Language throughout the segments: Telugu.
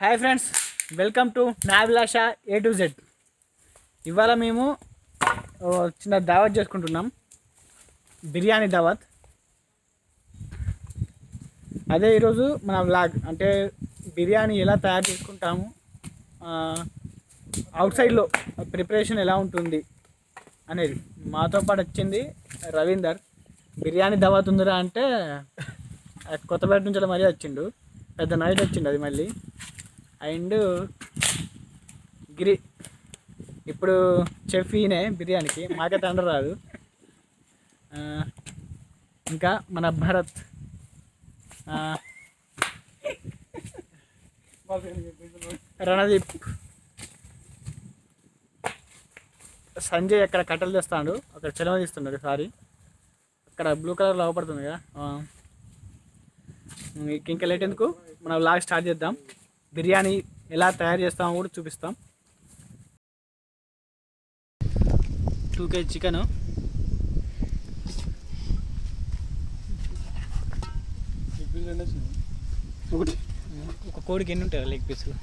Hi friends welcome to Nabhilasha A to Z ఇవాళ మేము చిన్న దావత్ చేసుకుంటున్నాం. బిర్యానీ దావత్. అదే ఈరోజు మన వ్లాగ్ అంటే బిర్యానీ ఎలా తయారు చేసుకుంటాము అవుట్ సైడ్లో ప్రిపరేషన్ ఎలా ఉంటుంది అనేది మాతో పాటు వచ్చింది రవీందర్. బిర్యానీ దావత్ ఉందిరా అంటే కొత్తపేట నుంచి మరీ వచ్చిండు. పెద్ద నైట్ వచ్చిండు అది మళ్ళీ. అండ్ గిరి ఇప్పుడు చెఫ్ ఈయనే బిర్యానీకి. మాకే తండ్రి రాదు. ఇంకా మన భరత్. రణదీప్. సంజయ్ అక్కడ కట్టెలు తెస్తాడు? అక్కడ చెలవ తీస్తున్నాడు సారీ అక్కడ బ్లూ కలర్ లోపడుతుంది కదా. ఇంకా లేట్ ఎందుకు? మనం లాగ్ స్టార్ట్ చేద్దాం. బిర్యానీ ఎలా తయారు చేస్తామో కూడా చూపిస్తాం. టూ కేజీ చికెన్ ఒకటి. ఒక కోడికి ఎన్ని ఉంటాయి లెగ్ పీసులు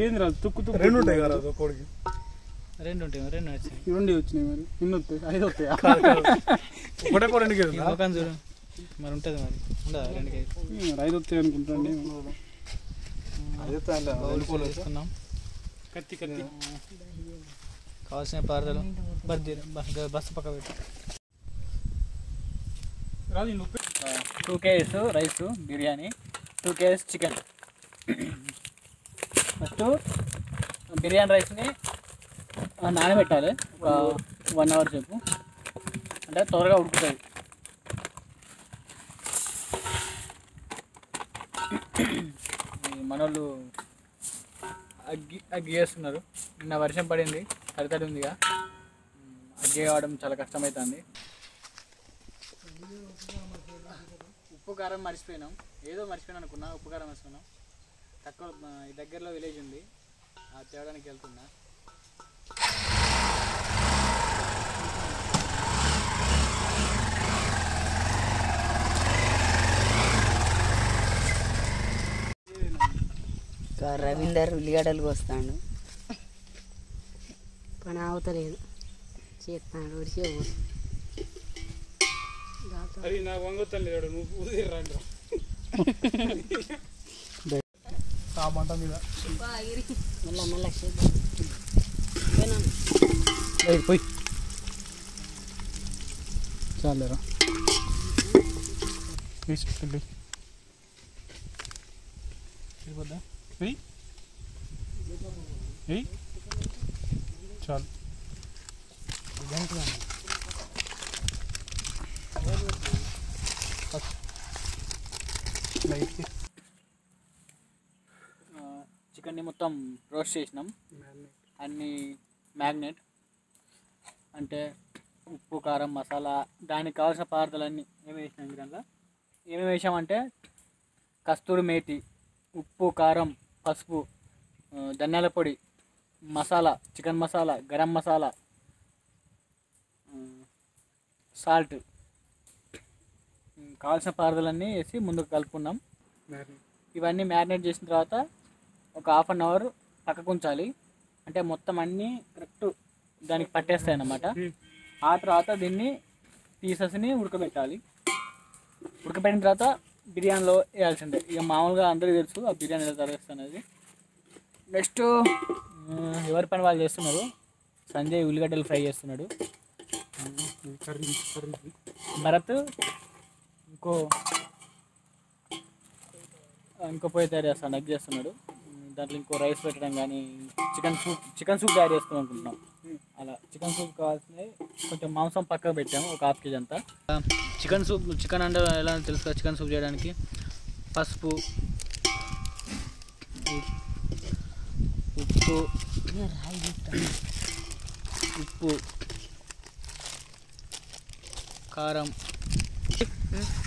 ఏంది రా తుక్కు తుక్కు రెండు ఉంటాయి కదా ఒక కోడికి. రెండు ఉంటాయి రెండు వచ్చినాయి ఈ రెండు వచ్చినాయి మరి. ఇన్ని వస్తాయి ఐదు వస్తాయా? ఒకటే కోడి రెండు? ముఖం చూడు. మరి ఉంటుంది మరి. ఉండదా రెండు కేజీ ఐదు వస్తాయి అనుకుంటాండి కత్తి కత్తి. కావాల్సిన బర్దీ బస్సు పక్క పెట్టి. Two kgs rice biryani two kgs chicken first biryani రైస్ని నానబెట్టాలి. ఒక వన్ అవర్ సేపు. అంటే త్వరగా ఉడుకుతుంది ఈ మనోళ్ళు అగ్గి అగ్గి చేస్తున్నారు. నిన్న వర్షం పడింది తడితడి ఉందిగా. అగ్గి కావడం చాలా కష్టమవుతుంది ఉప్పు కారం మర్చిపోయినాం. ఏదో మర్చిపోయినా అనుకున్నా ఉప్పు కారం వేసుకున్నాం తక్కువ దగ్గరలో విలేజ్ ఉంది. తేవడానికి వెళ్తున్నా ఇంకా రవీందర్ ఉల్లిగడ్డలు కోస్తాడు. పని అవతలేదు చేస్తాడు మళ్ళా పోయి. చాలేరా? తీసుకెళ్ళి. వెయ్యి వెయ్యి చాలు. చికెన్ని మొత్తం రోస్ట్ చేసినాం. అన్ని మ్యాగ్నెట్. అంటే ఉప్పు కారం మసాలా దానికి కావాల్సిన పదార్థాలన్నీ ఏమి వేసినాం దాంట్లో ఏమేమి వేసామంటే కస్తూరి మేతి ఉప్పు కారం పసుపు ధనియాల పొడి మసాలా చికెన్ మసాలా గరం మసాలా సాల్ట్. కావాల్సిన పదార్థాలన్నీ వేసి ముందుకు కలుపుకున్నాం. ఇవన్నీ మ్యారినేట్ చేసిన తర్వాత ఒక హాఫ్ అన్ అవర్ పక్కకు ఉంచాలి. అంటే మొత్తం అన్నీ కరెక్ట్ దానికి పట్టేస్తాయి అన్నమాట. ఆ తర్వాత దీన్ని పీసెస్ని ఉడకబెట్టాలి. ఉడకబెట్టిన తర్వాత బిర్యానీలో వేయాల్సిందే. ఇక మామూలుగా అందరికీ తెలుసు ఆ బిర్యానీ ఎలా అనేది. నెక్స్ట్ ఎవరి పని వాళ్ళు చేస్తున్నారు? సంజయ్ ఉల్లిగడ్డలు ఫ్రై చేస్తున్నాడు. భరత్ ఇంకో ఇంకో పొయ్యి తయారు చేస్తాను ఎగ్ చేస్తున్నాడు. దాంట్లో ఇంకో రైస్ పెట్టడం కానీ చికెన్ సూప్ చికెన్ సూప్ తయారు చేసుకుని అనుకుంటున్నాం. అలా చికెన్ సూప్ కావాల్సినవి కొంచెం మాంసం పక్కకు పెట్టాము ఒక హాఫ్ కేజీ అంతా. చికెన్ సూప్ చికెన్ అంటే ఎలా తెలుసు కదా చికెన్ సూప్ చేయడానికి? పసుపు ఉప్- ఉప్పు ఉప్పు కారం.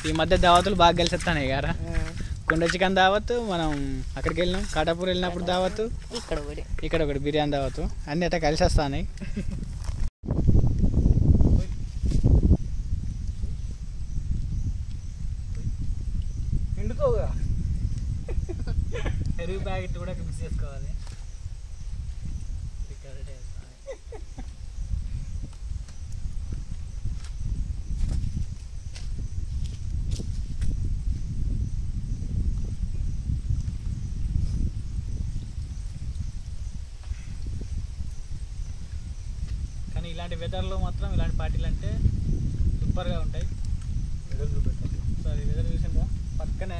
ఈ మధ్య దావతులు బాగా కలిసిస్తాయి గారా? కొండ చికెన్ దావత్ మనం అక్కడికి వెళ్ళినాం. కాటాపూర్ వెళ్ళినప్పుడు దావత్ ఇక్కడ కూడా ఇక్కడ ఒకటి బిర్యానీ దావత్ అన్నీ అట్లా కలిసి వస్తాయి ఎండుకోగా పెరుగు ప్యాకెట్ కూడా మిక్స్ చేసుకోవాలి కరెక్టే. కానీ ఇలాంటి వెదర్లో మాత్రం ఇలాంటి పార్టీలు అంటే సూపర్గా ఉంటాయి. వెదర్ చూపెట్టాలి. సరే వెదర్ చూసిందా పక్కనే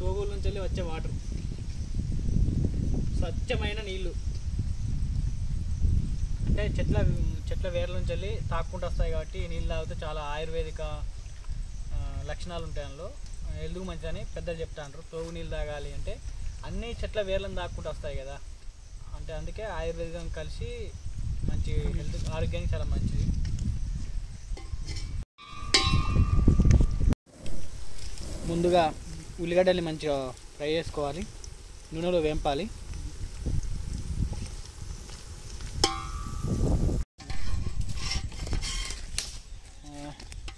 తోగుల నుంచి వెళ్ళి వచ్చే వాటర్ స్వచ్ఛమైన నీళ్ళు అంటే చెట్ల చెట్ల వేర్ల నుంచి వెళ్ళి తాక్కుంటూ వస్తాయి కాబట్టి ఈ నీళ్ళు తాగితే చాలా ఆయుర్వేదిక లక్షణాలు ఉంటాయి అందులో. ఎందుకు మంచిదని పెద్దలు చెప్తాండ్రు. తోగు నీళ్ళు తాగాలి అంటే అన్ని చెట్ల వేర్లను తాక్కుంటూ వస్తాయి కదా. అంటే అందుకే ఆయుర్వేదికం కలిసి మంచి హెల్త్ ఆరోగ్యానికి చాలా మంచిది. ముందుగా ఉల్లిగడ్డల్ని మంచిగా ఫ్రై చేసుకోవాలి. నూనెలో వేంపాలి.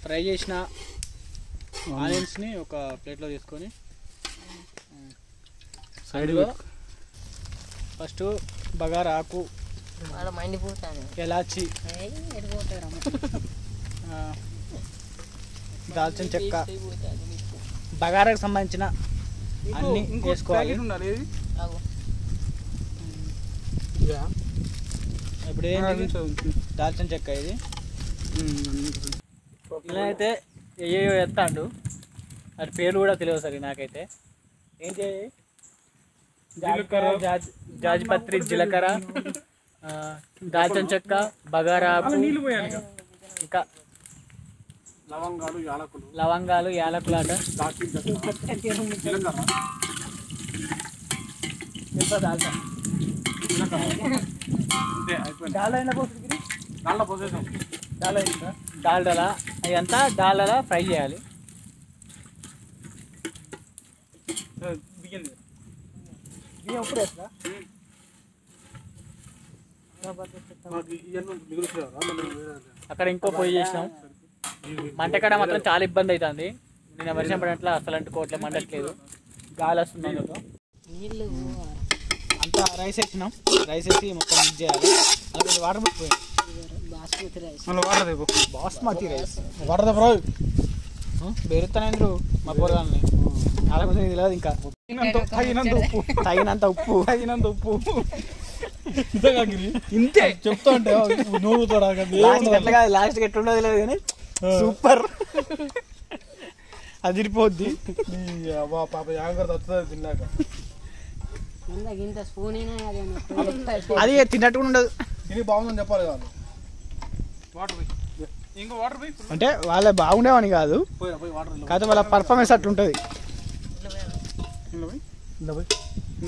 ఫ్రై చేసిన ఆనియన్స్ని ఒక ప్లేట్లో తీసుకొని సైడ్ అందులో ఫస్ట్ బగారా ఆకు వాళ్ళ మండిపోతాను. ఎలాచి ఎడిపోతారు ఆ, దాల్చిన చెక్క. బగారాకు సంబంధించిన అన్ని వేసుకోవాలి. ఇప్పుడు ఏంటి దాల్చిన చెక్క ఇది. అయితే ఏయో ఎత్తాడు. అది పేర్లు కూడా తెలియదు సరే నాకైతే. ఏంటి? జాజిపత్రి జీలకర్ర. దాల్చిన చెక్క బగారా ఇక. ఇంకా లవంగాలు యాలకులు. లవంగాలు దాల్చిన జీలకర్ర. అంతే డాల్డలా అదంతా డాల్డలా ఫ్రై చేయాలి. బియ్యం బియ్యం ఇప్పుడు వేస్తా మాకు ఇవన్నీ మిగులుతున్నారా మళ్ళీ వేరే అక్కడ ఇంకో పొయ్యి చేసినాం. మంటకాడ మాత్రం చాలా ఇబ్బంది అవుతుంది. నేను వర్షం పడినట్లు అసలు అంటుకోవట్లేదు మండట్లేదు. గాలి వస్తుంది అందులో. నీళ్ళు అంతా రైస్ వేసినాం. రైస్ వేసి మొత్తం మిక్స్ చేయాలి. అలా కొంచెం water ముట్టిపోయింది basmati rice. Water basmati rice. Water రావు బెరుతానేంద్రు మా పొరగాలని అలా కొంచెం ఇది తెలియదు ఇంకా. తగినంత ఉప్పు. తగినంత ఉప్పు. తగినంత ఉప్పు. ఇంతే. చెప్తా అంటే నూరుతాడా లాస్ట్ ఎట్లా కాదు లాస్ట్ ఎట్లా ఉండదు తెలియదు కానీ సూపర్. అదిరిపోద్ది అబ్బా పాప జాగ్రత్త వస్తుంది తిన్నాక. అదే తిన్నట్టు కూడా ఉండదు. ఇది బాగుందని చెప్పాలి వాళ్ళు. అంటే వాళ్ళ బాగుండేవని కాదు. పోయి పోయి వాటర్ కాకపోతే వాళ్ళ పర్ఫార్మెన్స్ అట్లుంటుంది.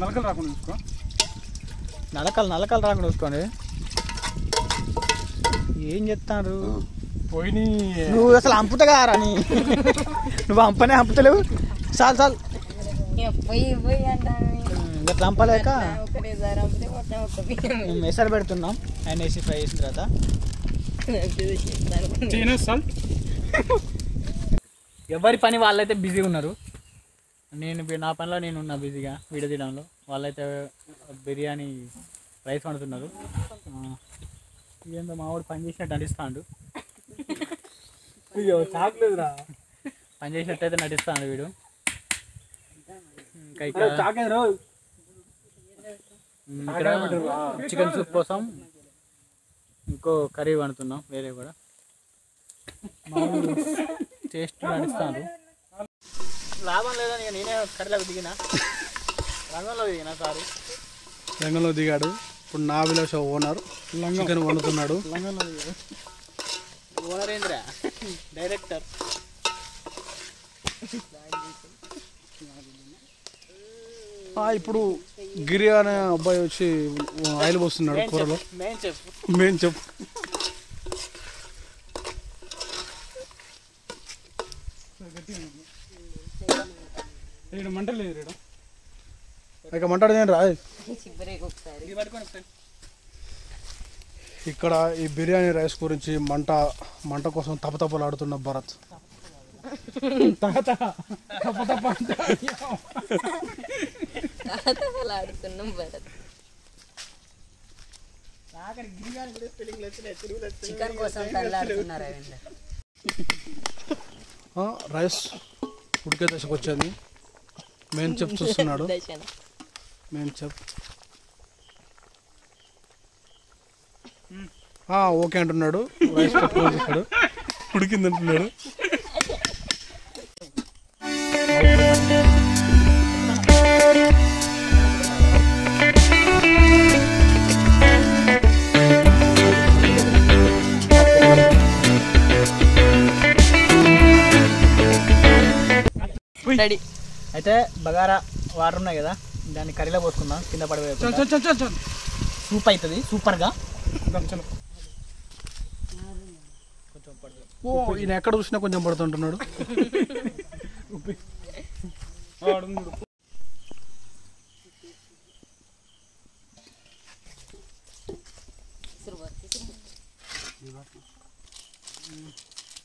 నలకలు రాకుండా చూసుకో. నలకలు నలకలు రాకుండా చూసుకోండి. ఏం చెప్తారు? పోయి నువ్వు అసలు అంపుతగా రాని నువ్వు అంపనే అంపుతలేవు? చాలు చాలు. పోయి పోయి అంటాను. ఇంకా అంపలేక? మెసరు పెడుతున్నాం. ఆయన వేసి ఫ్రై చేసిన తర్వాత. ఎవరి పని వాళ్ళైతే బిజీగా ఉన్నారు? నేను నా పనిలో నేను ఉన్నా బిజీగా వీడియో తీయడంలో. వాళ్ళైతే బిర్యానీ రైస్ వండుతున్నారు. ఏందో మావాడు పని చేసినట్టు నటిస్తాడు. చాకలేదురా. పని చేసినట్టు అయితే నటిస్తాడు వీడు. ఇంకా ఇక్కడ ఇక్కడ చికెన్ సూప్ కోసం ఇంకో కర్రీ వండుతున్నాం వేరే కూడా. టేస్ట్ నడుస్తాను లాభం లేదని ఇక నేనే కర్రీలోకి దిగిన. రంగంలో దిగిన సారీ. రంగంలో దిగాడు. ఇప్పుడు నా విలాస ఓనర్ చికెన్ వండుతున్నాడు. ఓనరేంద్ర? డైరెక్టర్. ఆ, ఇప్పుడు గిరి అనే అబ్బాయి వచ్చి ఆయిల్ పోస్తున్నాడు కూరలో. మెయిన్ చెప్పు. మంట లేదు ఇక మంటాడు రా ఇక్కడ ఈ బిర్యానీ రైస్ గురించి మంట మంట కోసం తపతపలాడుతున్న భరత్. చికెన్ కోసం తల్లాడుతున్నారు ఆ, రైస్ ఉడికే దశకు వచ్చింది. మెయిన్ చెప్ మెయిన్ చెప్ ఆ, ఓకే అంటున్నాడు. రైస్ ఉడికింది అంటున్నాడు అయితే బగారా వాటర్ ఉన్నాయి కదా? దాన్ని కర్రీలో పోసుకుందాం కింద పడిపోయి సూప్ అవుతుంది సూపర్గా. ఓ ఈయన ఎక్కడ చూసినా కొంచెం పడుతుంటున్నాడు.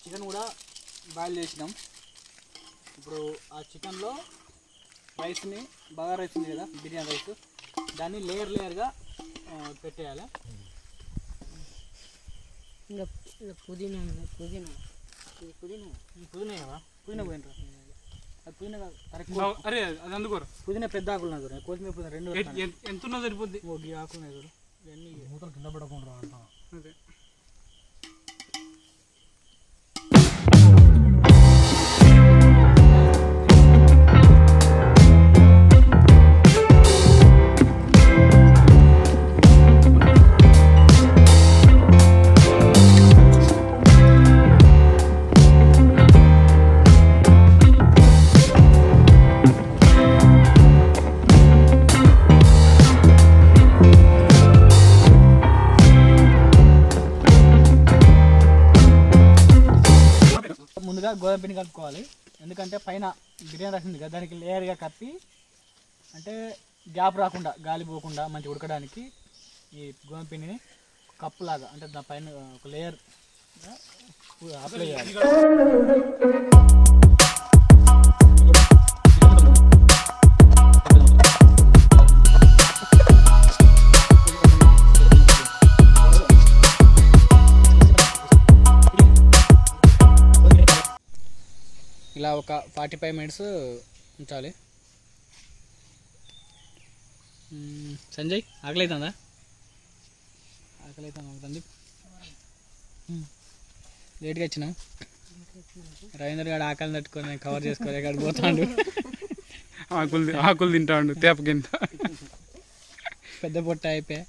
చికెన్ కూడా బాయిల్ చేసినాం. ఇప్పుడు ఆ చికెన్లో రైస్ని బగారా రైస్ ఉంది కదా బిర్యానీ రైస్. దాన్ని లేయర్ లేయర్గా పెట్టేయాలి. ఇంకా పుదీనా ఉంది పుదీనా. పుదీనా. పుదీనా పుదీనా పోయినరా? అది పుదీనా కాదు కరెక్ట్ అరే అది అందుకోరు. పుదీనా పెద్ద ఆకులు చూడు కొత్తిమీర పుదీనా రెండు ఎంత ఉన్నా సరిపోద్ది. ఓ ఈ ఆకులు చూడు ఇవన్నీ మూతలు కింద పడకుండా అంట అదే. గోధుమ పిండి కలుపుకోవాలి. ఎందుకంటే పైన బిర్యానీ రాసింది కదా దానికి లేయర్గా కప్పి అంటే గ్యాప్ రాకుండా గాలి పోకుండా మంచి ఉడకడానికి ఈ గోధుమ పిండిని కప్పులాగా అంటే దాని పైన ఒక లేయర్ అప్లై చేయాలి. ఇలా ఒక ఫార్టీ ఫైవ్ మినిట్స్ ఉంచాలి. సంజయ్ ఆకలి అవుతుందా ఆకలి అవుతుంది. లేట్గా వచ్చినాం? రవీంద్ర గారు ఆకలిని తట్టుకొని కవర్ చేసుకోలే అక్కడ పోతాడు. ఆకులు ఆకులు తింటాడు తేప కింద. పెద్ద పొట్ట అయిపోయా.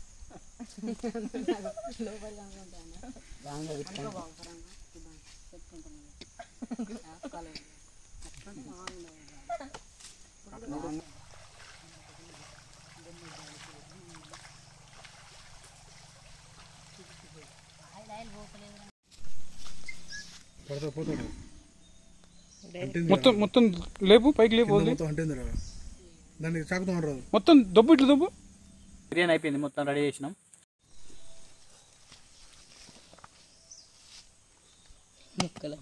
మొత్తం మొత్తం లేపు పైకి లేపు దాన్ని చాకుతూ రాదు మొత్తం దబ్బు ఇట్లా దబ్బు. బిర్యానీ అయిపోయింది మొత్తం రెడీ చేసినాం. ముక్కలు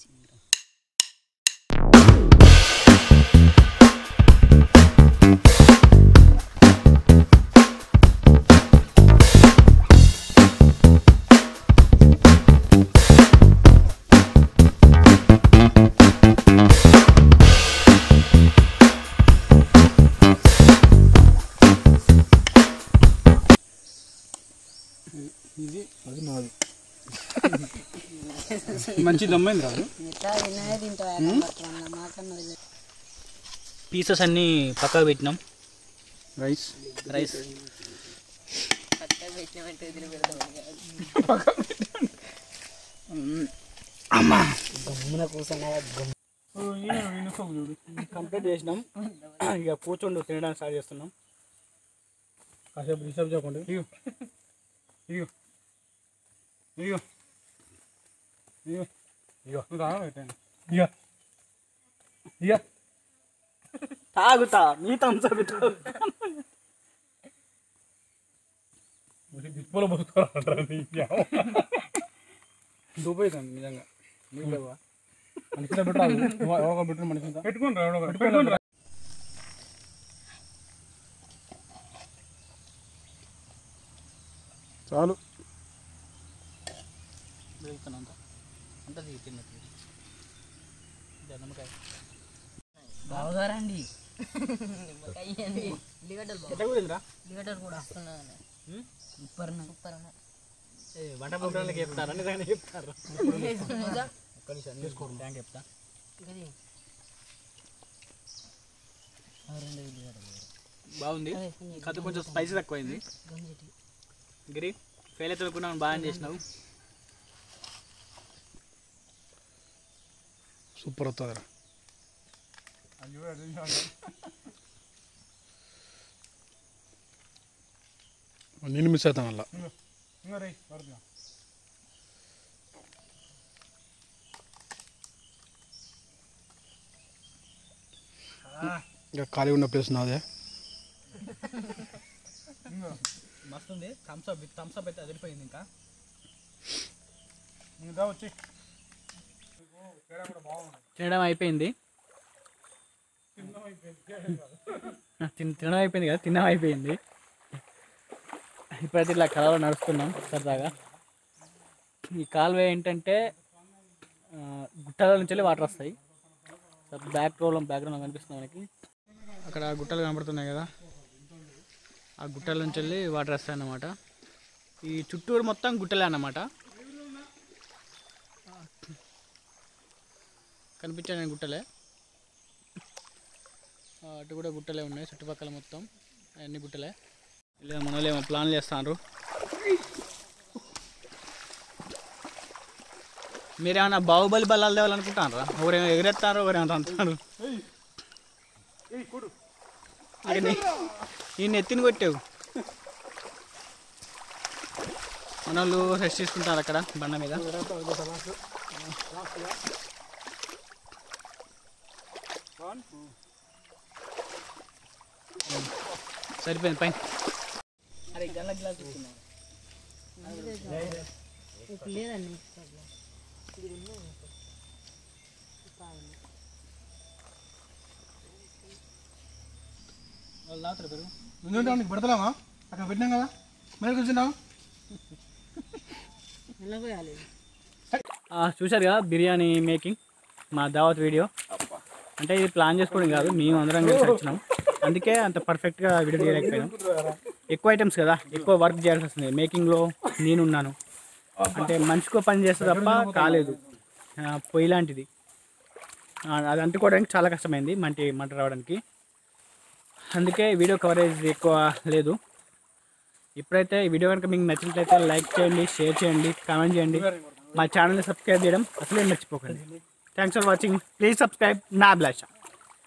Tira. దమ్మైంది రాదు పీసెస్ అన్నీ పక్కకు పెట్టినాం. రైస్ రైస్ పెడతాం గమ్మున కూర్చున్నా కంప్లీట్ చేసినాం. ఇక కూర్చోండు తినడానికి స్టార్ట్ చేస్తున్నాం. కాసేపు డిస్టర్బ్ చేయకుండా. ఇగో ఇగో ఇగో ఇగో ఇగో తాగుతా మీ తంసపు బిస్పోలో బతుకుతారా దుబ్బైతుంది నిజంగా. నీళ్ళవా మనిషితో పెట్టరాదు ఒక పెట్టిన మనిషి పెట్టుకోండి చాలు. వేగుతాను బావగారండి. వస్తున్నాయి సూపర్ సూపర్ వంట ప్రోగ్రాంలకి చెప్తారా? నిజంగానే చెప్తారు? ఒక్క నిమిషం చెప్తా. బాగుంది. కథ కొంచెం స్పైసీ తక్కువైంది. గిరి ఫెయిల్ అయితే అనుకున్నాను బాగా చేసినావు. సూపర్ వస్తుందిరా నేను మిస్ అవుతాను అలా ఇంకా ఖాళీ ఉన్న ప్లేస్ నాదే మస్తు ఉంది థమ్స్ అప్ థమ్స్ అప్ అయితే అదిరిపోయింది ఇంకా తినడం అయిపోయింది. తినడం అయిపోయింది కదా తినడం అయిపోయింది. ఇప్పుడైతే ఇట్లా కలవ నడుస్తున్నాం సరదాగా. ఈ కాలువ ఏంటంటే గుట్టల నుంచి వెళ్ళి వాటర్ వస్తాయి. బ్యాక్ ప్రాబ్లం బ్యాక్గ్రౌండ్ కనిపిస్తుంది మనకి. అక్కడ గుట్టలు కనబడుతున్నాయి కదా. ఆ గుట్టల నుంచి వెళ్ళి వాటర్ వస్తాయి అన్నమాట ఈ చుట్టూరు మొత్తం గుట్టలే అన్నమాట. కనిపించాను గుట్టలే. అటు కూడా గుట్టలే ఉన్నాయి చుట్టుపక్కల మొత్తం అన్ని గుట్టలే. ఇలా మన వాళ్ళు ప్లాన్లు చేస్తున్నారు మీరేమన్నా బాహుబలి బలాలు తేవాలనుకుంటున్నారా ఒకరేమో ఎగరెత్తారు ఒకరేమో అంటారు ఈయన ఎత్తిని కొట్టావు. మన వాళ్ళు రెస్ట్ తీసుకుంటారు అక్కడ బండ మీద. సరిపోయింది పైన అరే గల్ల గ్లాస్ ఇస్తున్నాను ఇప్పుడు లేదండి వాళ్ళు తాగుతారు పెరుగు ఎందుకంటే నీకు పెడతలేమా అక్కడ పెట్టినాం కదా మీరు కూర్చున్నావు నిలబోయాలి ఆ, చూశారు కదా బిర్యానీ మేకింగ్ మా దావత్ వీడియో అంటే ఇది ప్లాన్ చేసుకోవడం కాదు మేము అందరం కలిసి వచ్చినాం. అందుకే అంత పర్ఫెక్ట్గా వీడియో తీయలేకపోయాం ఎక్కువ ఐటమ్స్ కదా ఎక్కువ వర్క్ చేయాల్సి వస్తుంది. మేకింగ్లో నేనున్నాను. అంటే మనిషికో పని చేస్తే తప్ప కాలేదు. పొయ్యి లాంటిది అది అంటుకోవడానికి చాలా కష్టమైంది మంటి మంట రావడానికి. అందుకే వీడియో కవరేజ్ ఎక్కువ లేదు. ఇప్పుడైతే ఈ వీడియో కనుక మీకు నచ్చినట్లయితే లైక్ చేయండి షేర్ చేయండి కామెంట్ చేయండి. మా ఛానల్ని సబ్స్క్రైబ్ చేయడం అసలే మర్చిపోకండి. Thanks for watching. Please subscribe. Nablasha.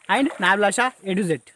And Nablasha it